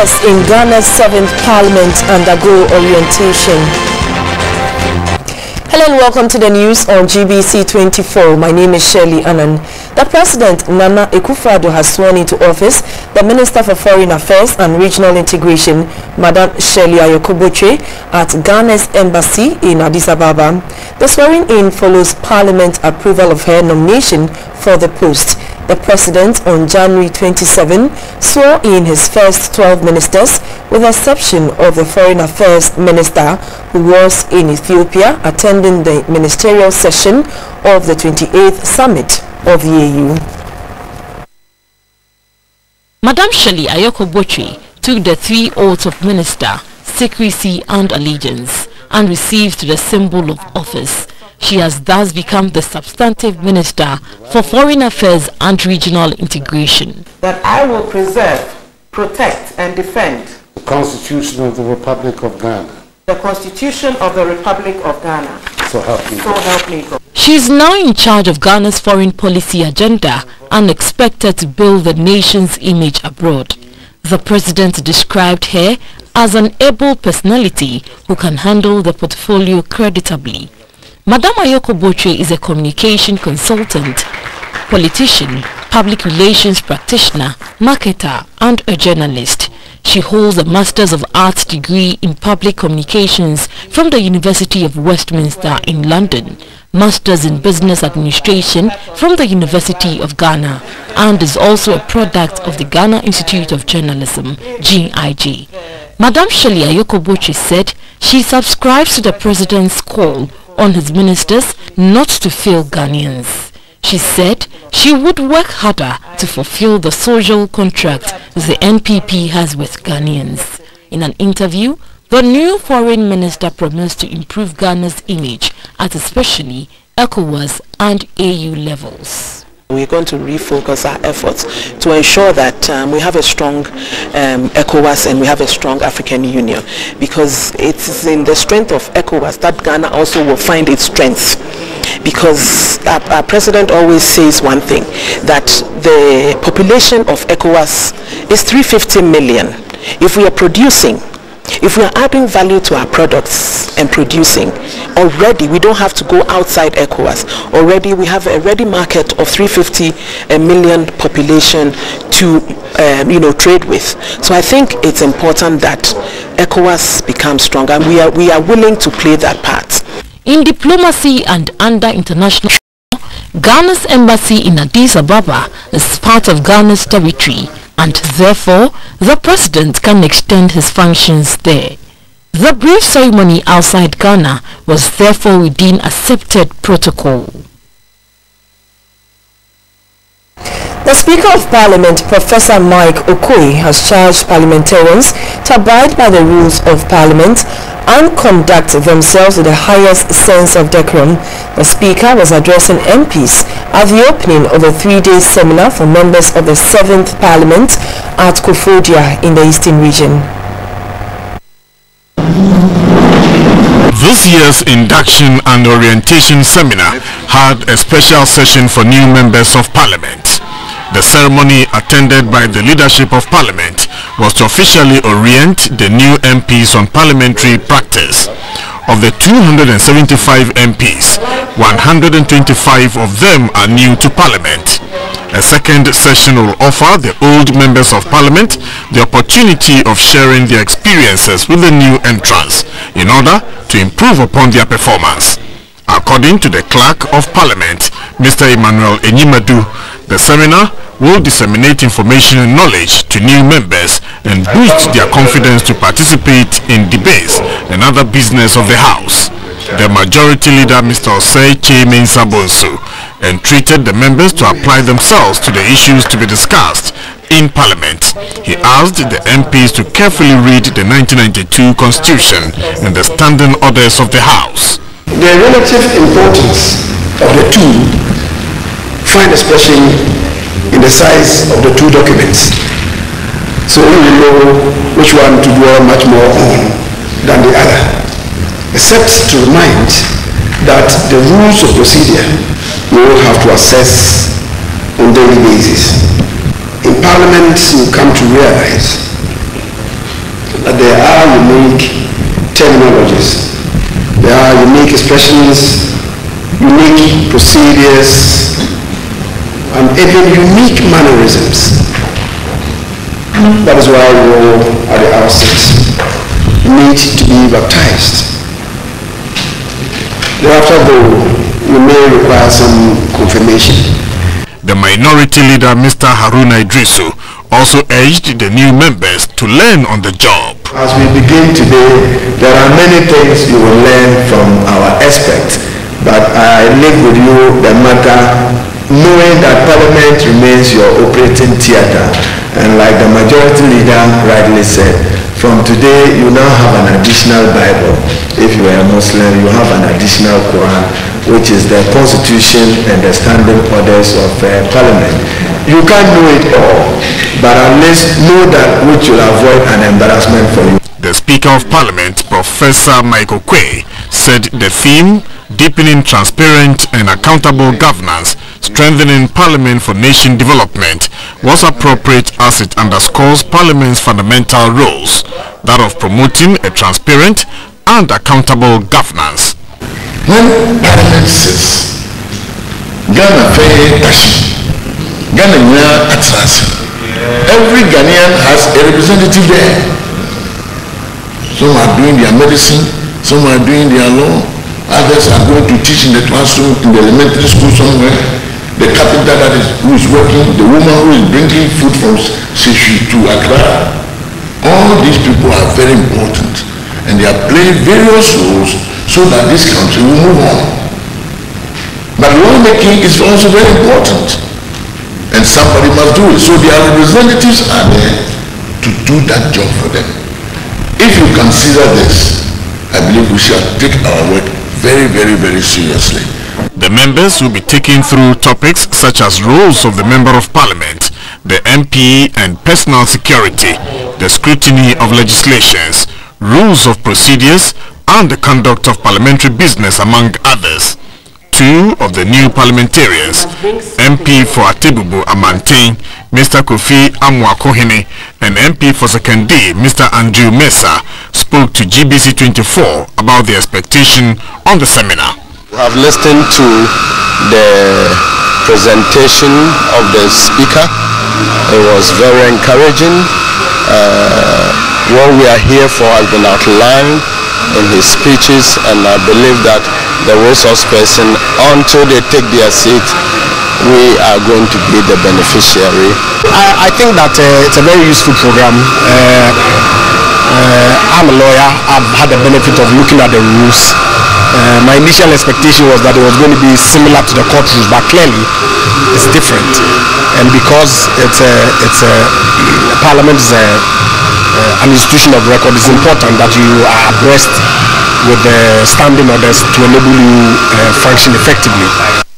In Ghana's 7th Parliament undergo orientation. Hello and welcome to the news on GBC 24. My name is Shirley Annan. The President, Nana Akufo-Addo, has sworn into office the Minister for Foreign Affairs and Regional Integration, Madam Shirley Ayorkor Botchwey, at Ghana's Embassy in Addis Ababa. The swearing-in follows Parliament approval of her nomination for the post. The President on January 27 swore in his first 12 ministers with the exception of the Foreign Affairs Minister who was in Ethiopia attending the ministerial session of the 28th summit of the AU. Madam Shirley Ayorkor Botchwey took the three oaths of minister, secrecy and allegiance and received the symbol of office she has thus become the substantive Minister for Foreign Affairs and Regional Integration. That I will preserve, protect and defend the Constitution of the Republic of Ghana. The Constitution of the Republic of Ghana. So help me So help me God. She is now in charge of Ghana's foreign policy agenda and expected to build the nation's image abroad. The president described her as an able personality who can handle the portfolio creditably. Madam Ayorkor Botchwey is a communication consultant, politician, public relations practitioner, marketer, and a journalist. She holds a Masters of Arts degree in Public Communications from the University of Westminster in London, Masters in Business Administration from the University of Ghana, and is also a product of the Ghana Institute of Journalism, GIJ. Madam Shirley Ayorkor Botchwey said she subscribes to the President's call on his ministers not to fail Ghanaians. She said she would work harder to fulfill the social contract the NPP has with Ghanaians. In an interview, the new foreign minister promised to improve Ghana's image at especially ECOWAS and AU levels. We're going to refocus our efforts to ensure that um, we have a strong um, ECOWAS and we have a strong African Union because it's in the strength of ECOWAS that Ghana also will find its strength because our, our president always says one thing that the population of ECOWAS is 350 million. If we are producing if we are adding value to our products and producing, already we don't have to go outside ECOWAS. Already we have a ready market of 350 million population to um, you know trade with. So I think it's important that ECOWAS becomes stronger and we are, we are willing to play that part. In diplomacy and under international Ghana's embassy in Addis Ababa is part of Ghana's territory and therefore the president can extend his functions there. The brief ceremony outside Ghana was therefore within accepted protocol. The Speaker of Parliament, Professor Mike Oquaye, has charged parliamentarians to abide by the rules of Parliament and conduct themselves with the highest sense of decorum. The Speaker was addressing MPs at the opening of a three-day seminar for members of the 7th Parliament at Koforidua in the Eastern Region. This year's induction and orientation seminar had a special session for new members of parliament. The ceremony attended by the leadership of parliament was to officially orient the new MPs on parliamentary practice. Of the 275 MPs, 125 of them are new to parliament. A second session will offer the old members of parliament the opportunity of sharing their experiences with the new entrants in order to improve upon their performance. According to the clerk of parliament, Mr. Emmanuel Anyimadu, the seminar will disseminate information and knowledge to new members and boost their confidence to participate in debates and other business of the House. The majority leader, Mr. Osei Kyei Sabonsu, entreated the members to apply themselves to the issues to be discussed in Parliament. He asked the MPs to carefully read the 1992 Constitution and the standing orders of the House. The relative importance of the two find expression in the size of the two documents. So we know which one to dwell much more on than the other, except to remind that the rules of procedure we will have to assess on daily basis. In Parliament, you come to realize that there are unique terminologies, there are unique expressions, unique procedures, and even unique mannerisms. That is why we all, at the outset, need to be baptized. Thereafter, though, you may require some confirmation. The minority leader, Mr. Haruna Iddrisu, also urged the new members to learn on the job. As we begin today, there are many things you will learn from our experts, but I leave with you the matter knowing that Parliament remains your operating theatre. And like the majority leader rightly said, from today you now have an additional Bible. If you are a Muslim, you have an additional Quran, which is the constitution and the standing orders of uh, Parliament. You can't know it all, but at least know that which will avoid an embarrassment for you. The Speaker of Parliament, Professor Michael Oquaye, said the theme, deepening transparent and accountable governance, strengthening Parliament for nation development, was appropriate as it underscores Parliament's fundamental roles, that of promoting a transparent and accountable governance. When Parliament sits, Ghana fair tashi, Ghana nya atrasi. Every Ghanaian has a representative there. Some are doing their medicine, some are doing their law, others are going to teach in the classroom in the elementary school somewhere. The carpenter that is who is working, the woman who is bringing food from Seshi to Accra. All these people are very important and they are playing various roles so that this country will move on. But lawmaking is also very important and somebody must do it. So their representatives are there to do that job for them. If you consider this, I believe we shall take our work very, very, very seriously. The members will be taken through topics such as roles of the Member of Parliament, the MP and personal security, the scrutiny of legislations, rules of procedures and the conduct of parliamentary business among others. Two of the new parliamentarians, MP for Atebubu Amantin, Mr. Kofi Amoakohene, and MP for Sekondi, Mr. Andrew Mercer, spoke to GBC 24 about the expectation on the seminar. We have listened to the presentation of the speaker. It was very encouraging. Uh, what we are here for has been outlined in his speeches and I believe that the resource person, until they take their seat, we are going to be the beneficiary. I, I think that uh, it's a very useful program. Uh, uh, I'm a lawyer. I've had the benefit of looking at the rules. Uh, my initial expectation was that it was going to be similar to the court rules, but clearly it's different. And because it's a, it's a parliament is a, uh, an institution of record, it's important that you are abreast with the standing orders to enable you uh, function effectively.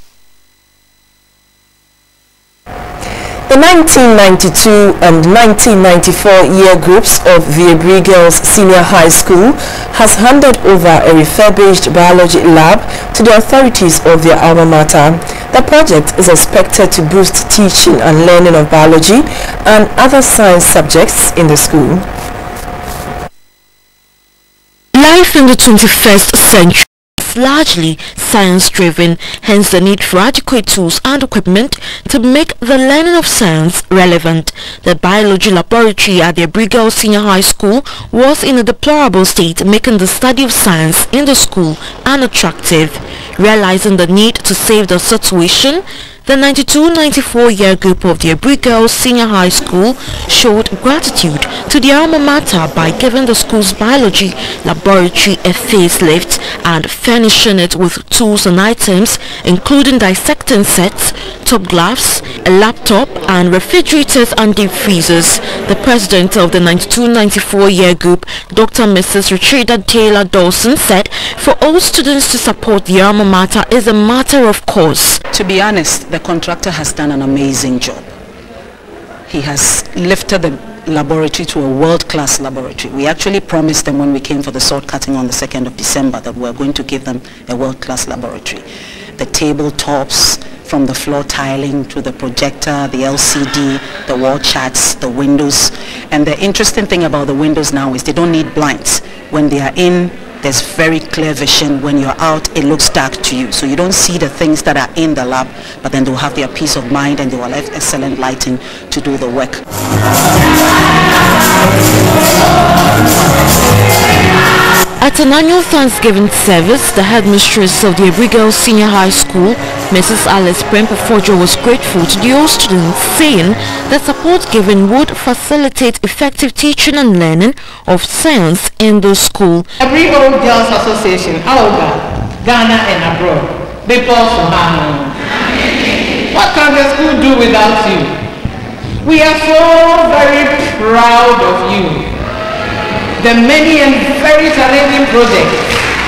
1992 and 1994 year groups of the Aburi Girls Senior High School has handed over a refurbished biology lab to the authorities of their alma mater. The project is expected to boost teaching and learning of biology and other science subjects in the school. Life in the 21st century largely science-driven, hence the need for adequate tools and equipment to make the learning of science relevant. The biology laboratory at the Aburi Girls Senior High School was in a deplorable state, making the study of science in the school unattractive. Realizing the need to save the situation, the 92-94 year group of the Aburi Girls Senior High School showed gratitude to the alma mater by giving the school's biology laboratory a facelift and furnishing it with tools and items including dissecting sets, top gloves, a laptop and refrigerators and deep freezers. The president of the 92-94 year group, Dr. Mrs. Richarda Taylor Dawson said for all students to support the alma mater is a matter of course. To be honest, the contractor has done an amazing job. He has lifted the laboratory to a world-class laboratory. We actually promised them when we came for the sword cutting on the 2nd of December that we are going to give them a world-class laboratory. The tabletops, from the floor tiling to the projector, the LCD, the wall charts, the windows, And the interesting thing about the windows now is they don't need blinds. When they are in, there's very clear vision. When you're out, it looks dark to you. So you don't see the things that are in the lab, but then they'll have their peace of mind and they will have excellent lighting to do the work. At an annual Thanksgiving service, the headmistress of the Aburi Girls Senior High School, Mrs. Alice Prempefojo, was grateful to the old students, saying that support given would facilitate effective teaching and learning of science in the school. Abrigale Girls Association, AOGA, Ghana and abroad, Bepos What can the school do without you? We are so very proud of you the many and very challenging projects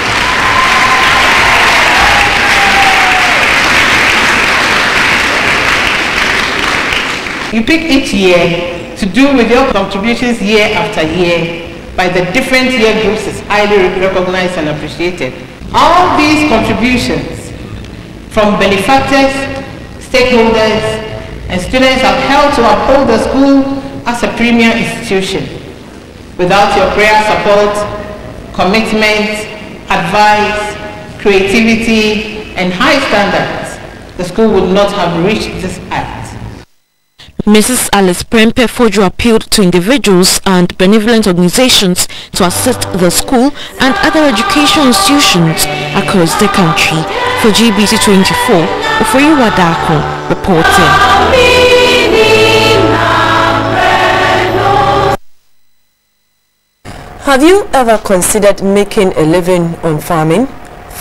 you pick each year to do with your contributions year after year by the different year groups is highly recognized and appreciated. All these contributions from benefactors, stakeholders, and students have helped to uphold the school as a premier institution. Without your prayer support, commitment, advice, creativity, and high standards, the school would not have reached this height. Mrs. Alice Prempe Fojo appealed to individuals and benevolent organizations to assist the school and other education institutions across the country. For GBC 24, Ofoyi Wadako reporting. Have you ever considered making a living on farming?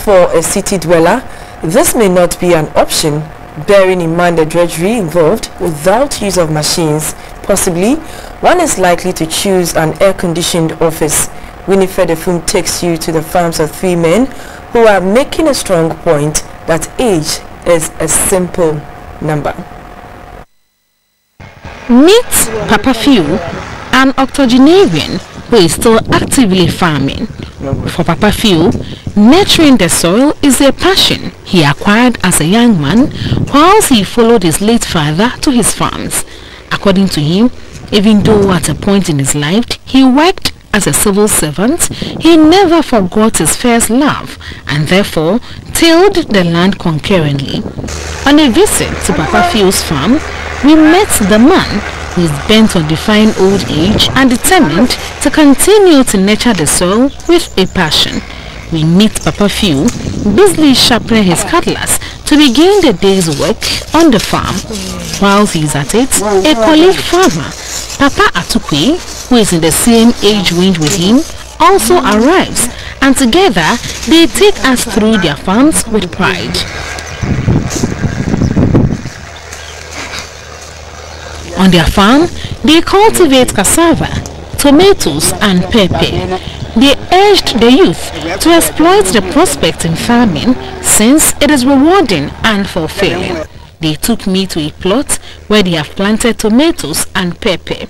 For a city dweller, this may not be an option, bearing in mind the drudgery involved without use of machines. Possibly, one is likely to choose an air-conditioned office. Winifred Efum takes you to the farms of three men who are making a strong point that age is a simple number. Meet Papa Phil, an octogenarian who is still actively farming. For Papa Phil, nurturing the soil is a passion he acquired as a young man whilst he followed his late father to his farms. According to him, even though at a point in his life he worked as a civil servant, he never forgot his first love and therefore tilled the land concurrently. On a visit to Papa Phil's farm, we met the man who is bent on defying old age and determined to continue to nurture the soil with a passion. We meet Papa Phil busily sharpening his cutlass to begin the day's work on the farm. While he is at it, a colleague farmer, Papa Atukwe, who is in the same age range with him, also arrives and together they take us through their farms with pride. On their farm, they cultivate cassava, tomatoes and pepper. They urged the youth to exploit the prospect in farming since it is rewarding and fulfilling. They took me to a plot where they have planted tomatoes and pepper.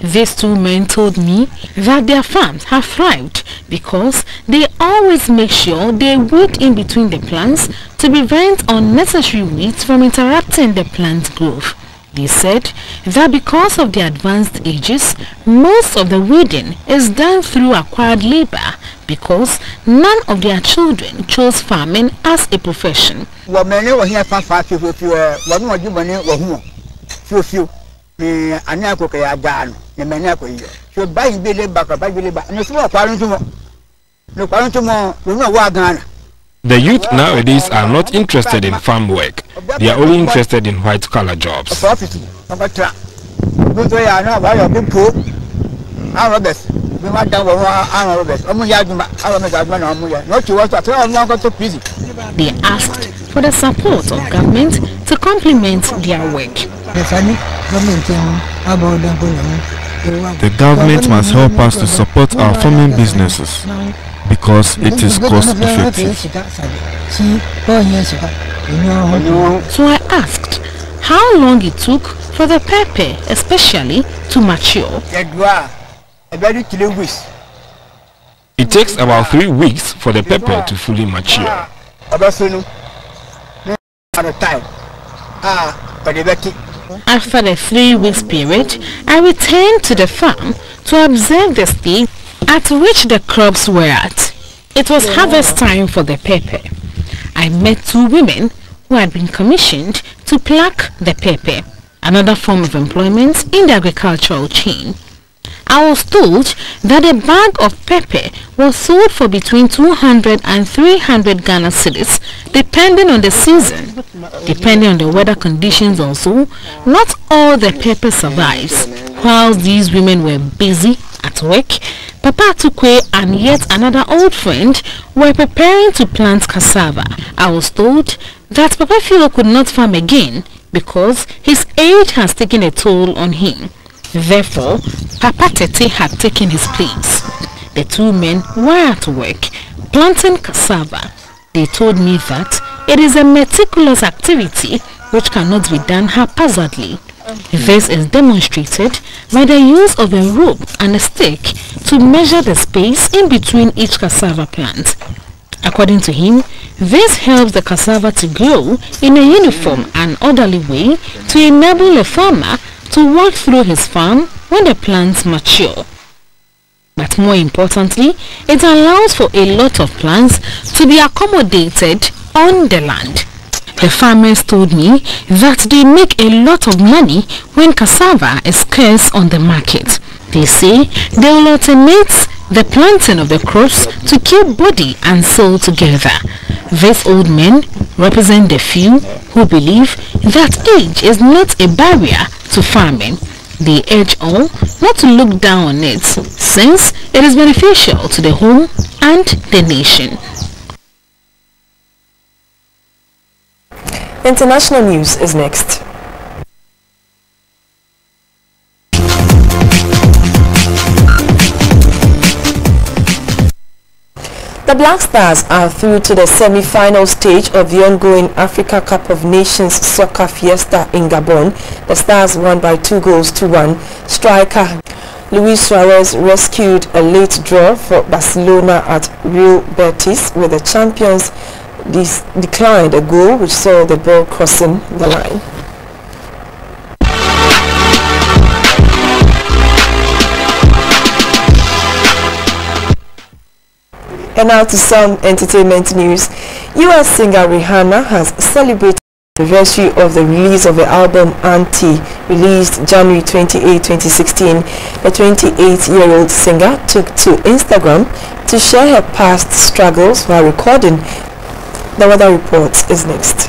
These two men told me that their farms have thrived because they always make sure they weed in between the plants to prevent unnecessary weeds from interrupting the plant growth. They said that because of the advanced ages, most of the weeding is done through acquired labor because none of their children chose farming as a profession. Wọ́mẹ̀ni wọ̀ hín ẹ̀fà fà fífòfíò ẹ̀ wọ́n ní wọ́n jí mọ̀ni wọ̀ hùn fífòfíò ní àní àkókò yà dáa nù ní mẹ̀ni àkókò yìí. Ṣé báyìí gbélé bàkà báyìí gbélé bàkà ní sọ́wọ́. The youth nowadays are not interested in farm work. They are only interested in white collar jobs. They asked for the support of government to complement their work. The government must help us to support our farming businesses because it is cost effective. So I asked how long it took for the pepper especially to mature. It takes about three weeks for the pepper to fully mature. After the three weeks period, I returned to the farm to observe the stage at which the crops were at. It was harvest time for the pepper. I met two women who had been commissioned to pluck the pepper, another form of employment in the agricultural chain. I was told that a bag of pepper was sold for between 200 and 300 Ghana cedis depending on the season. Depending on the weather conditions also, not all the pepper survives. While these women were busy at work, Papa Atukwe and yet another old friend were preparing to plant cassava. I was told that Papa Philo could not farm again because his age has taken a toll on him. Therefore, Papa Tete had taken his place. The two men were at work, planting cassava. They told me that it is a meticulous activity which cannot be done haphazardly. This is demonstrated by the use of a rope and a stick to measure the space in between each cassava plant. According to him, this helps the cassava to grow in a uniform and orderly way to enable a farmer to work through his farm when the plants mature. But more importantly, it allows for a lot of plants to be accommodated on the land. The farmers told me that they make a lot of money when cassava is scarce on the market. They say they will alternate the planting of the crops to keep body and soul together. These old men represent the few who believe that age is not a barrier to farming. They urge all not to look down on it since it is beneficial to the home and the nation. International news is next. The Black Stars are through to the semi-final stage of the ongoing Africa Cup of Nations Soccer Fiesta in Gabon. The Stars won by two goals to one. Striker Luis Suarez rescued a late draw for Barcelona at Real Betis with the champions declined a goal which saw the ball crossing the line. And now to some entertainment news. US singer Rihanna has celebrated the anniversary of the release of the album Anti, released January 28, 2016. The 28-year-old singer took to Instagram to share her past struggles while recording. The weather report is next.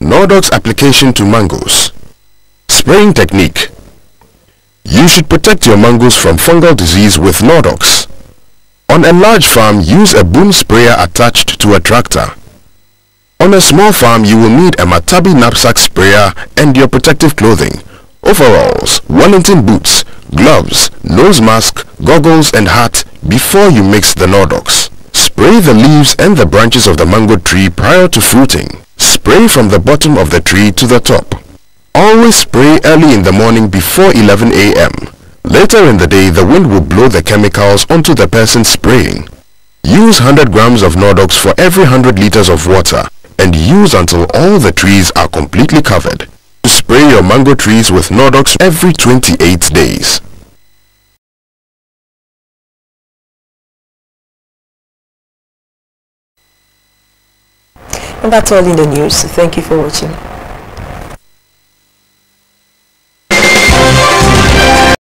Nordox application to mangoes. Spraying technique. You should protect your mangoes from fungal disease with Nordox. On a large farm, use a boom sprayer attached to a tractor. On a small farm, you will need a Matabi knapsack sprayer and your protective clothing, overalls, Wellington boots, gloves, nose mask, goggles and hat before you mix the Nordox. Spray the leaves and the branches of the mango tree prior to fruiting. Spray from the bottom of the tree to the top. Always spray early in the morning before 11 a.m. Later in the day, the wind will blow the chemicals onto the person spraying. Use 100 grams of Nordox for every 100 liters of water and use until all the trees are completely covered. Spray your mango trees with Nordox every 28 days. And that's all in the news. Thank you for watching.